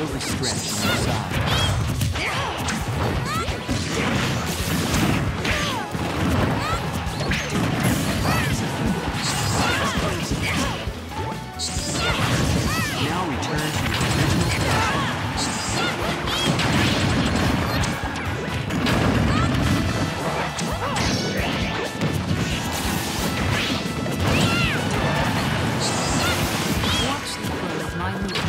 overstretched on the side. Now to your original. Watch the growth of my movement.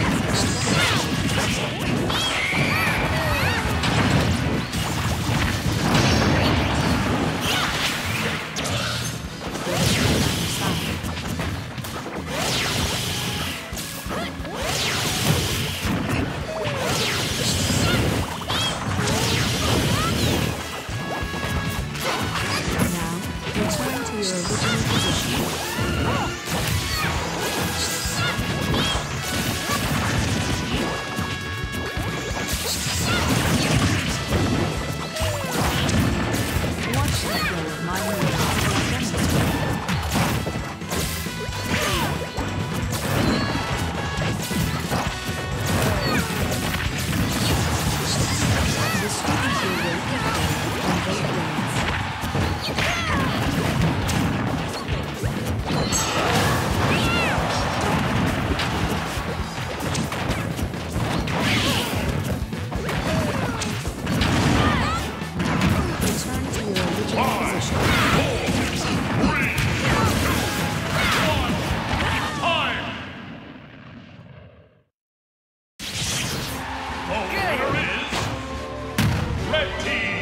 Your original position. Watch the flow of my Team!